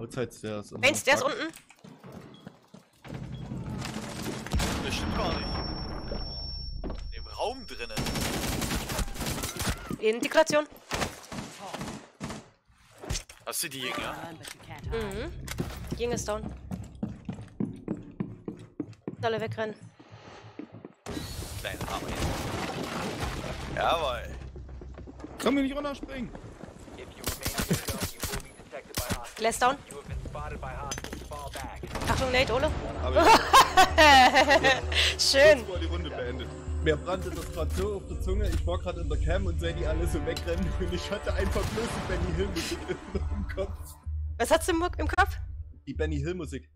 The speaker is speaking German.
Outside Stairs. ist Bug. unten. Das stimmt gar nicht. Im Raum drinnen. Integration. Hast du die Jünger? Mhm. Ging ist down. Alle wegrennen. Kleine Arme. Jawohl. Kann mir nicht runterspringen. Glass down. Achtung, Nate, Ole. Schön. war die Runde beendet. Mir brannte das gerade so auf der Zunge. Ich war gerade in der Cam und sehe die alle so wegrennen und ich hatte einfach bloß die Benny Hill Musik im Kopf. Was hast du im, im Kopf? Die Benny Hill Musik.